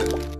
you